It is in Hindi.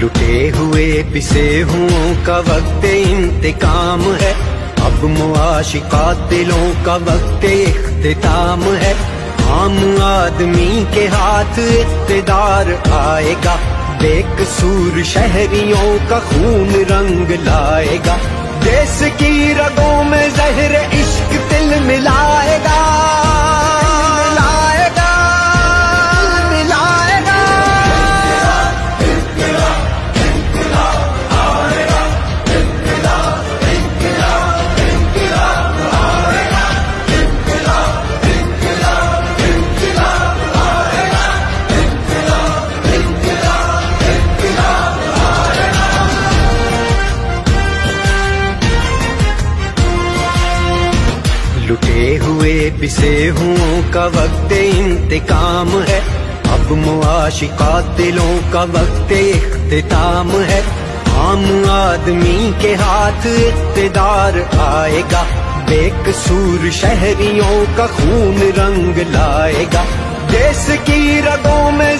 लुटे हुए पिसे हुओं का वक्त इंतकाम है। अब मुआशिका दिलों का वक्त इख्तिताम है। आम आदमी के हाथ इकतदार आएगा। बेकसूर शहरियों का खून रंग लाएगा। देश की रगों में जहर इश्क दिल मिलाएगा लुटे हुए पिसे हुओं का वक्त इंतकाम है। अब मुआशिका दिलों का वक्त इख्तिताम है। आम आदमी के हाथ इकतदार आएगा। बेकसूर शहरियों का खून रंग लाएगा। देश की रगों में